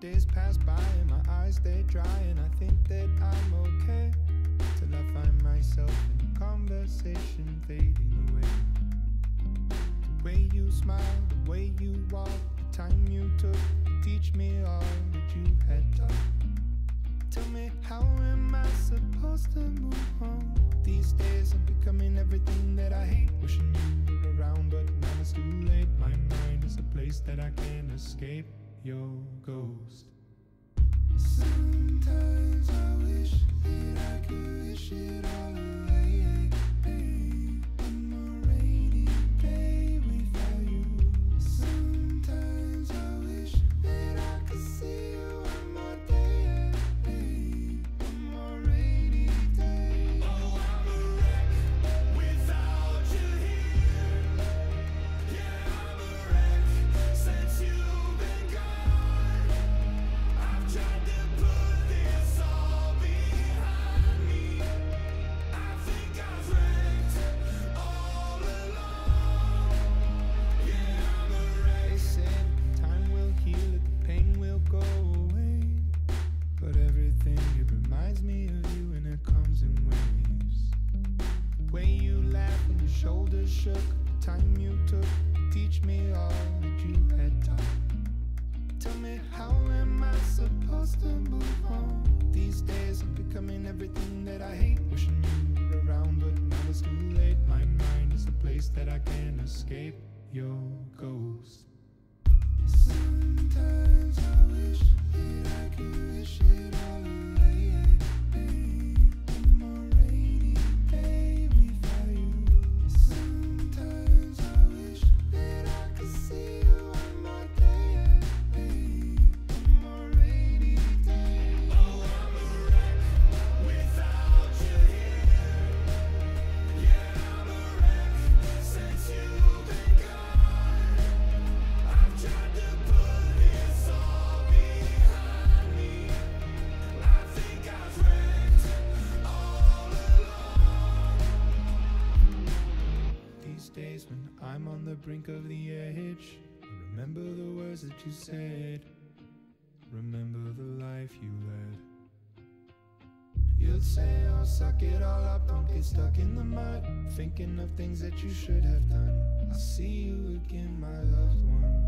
days pass by and my eyes they dry and I think that I'm okay till I find myself in conversation fading away. The way you smile, the way you walk, the time you took to teach me all that you had done. Tell me, how am I supposed to move on? These days I'm becoming everything that I hate. Wishing you were around, but now it's too late. My mind is a place that I can't escape your ghost. Sometimes I wish that I could wish it shook, the time you took to teach me all that you had done. Tell me, how am I supposed to move on? These days I'm becoming everything that I hate. Wishing you were around, but now it's too late. My mind is a place that I can't escape your ghost. When I'm on the brink of the edge, remember the words that you said. Remember the life you led. You'd say, I'll oh, suck it all up, don't get stuck in the mud. Thinking of things that you should have done. I'll see you again, my loved one.